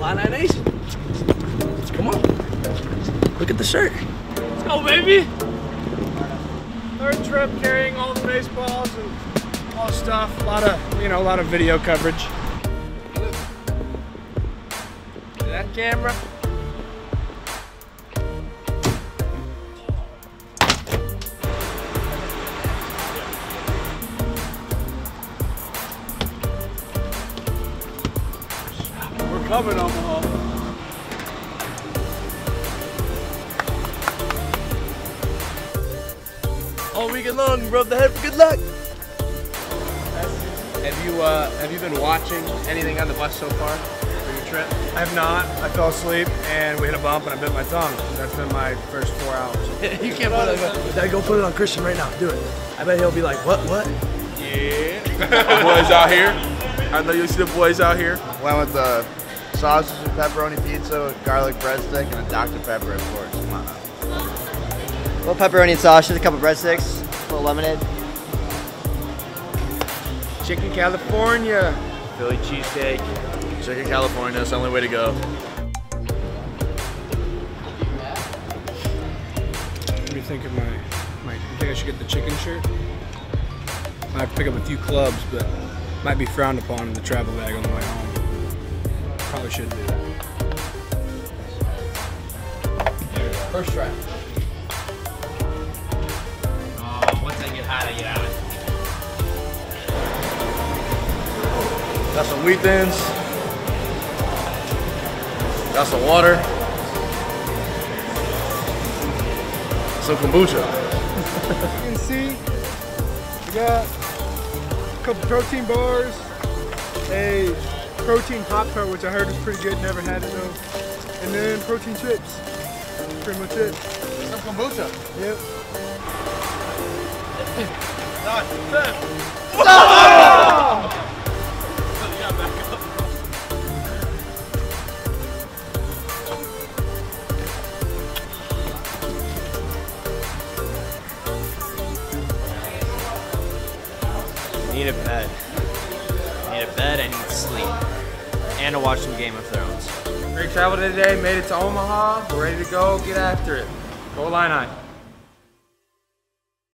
Illini Nation. Come on. Look at the shirt. Let's go, baby. Third trip carrying all the baseballs and all the stuff. A lot of, you know, a lot of video coverage. That camera. We're coming, Omaha. All weekend long, rub the head for good luck. Have you uh, have you been watching anything on the bus so far for your trip? I have not. I fell asleep and we hit a bump and I bit my tongue. That's been my first four hours. you can't put it. Dad, go put it on Christian right now. Do it. I bet he'll be like, what, what? Yeah. boys out here. I know you see the boys out here. Went with the sausage and pepperoni pizza with garlic breadstick and a Dr. Pepper, of course. Come on. A little pepperoni and sausage, a couple breadsticks, a little lemonade. Chicken California. Philly cheesesteak. Chicken California. That's the only way to go. What do you think of my, my, you think I should get the chicken shirt? Might pick up a few clubs, but might be frowned upon in the travel bag on the way home. Probably shouldn't do. First try. Oh, once I get hot, I get out. Got some wheat thins. Got some water. Some kombucha. You can see we got a couple protein bars, a protein Pop Tart, which I heard is pretty good, never had it though, and then protein chips. That's pretty much it. Some kombucha. Yep. Need a bed. I Need a bed, I need sleep. And to watch some Game of Thrones. Great travel today. Made it to Omaha. We're ready to go. Get after it. Go Illini.